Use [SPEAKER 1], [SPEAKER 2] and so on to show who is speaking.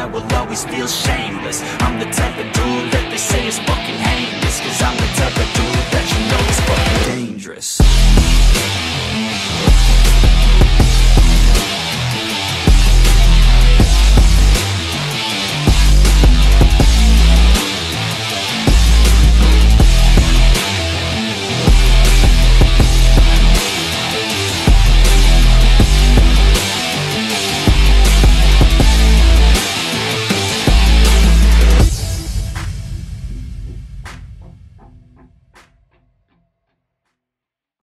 [SPEAKER 1] I will always feel shameless. I'm the type of dude that they say is fucking heinous Cause I'm the type of dude that you know is fucking dangerous.